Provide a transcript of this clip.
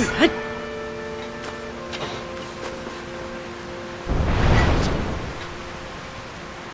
人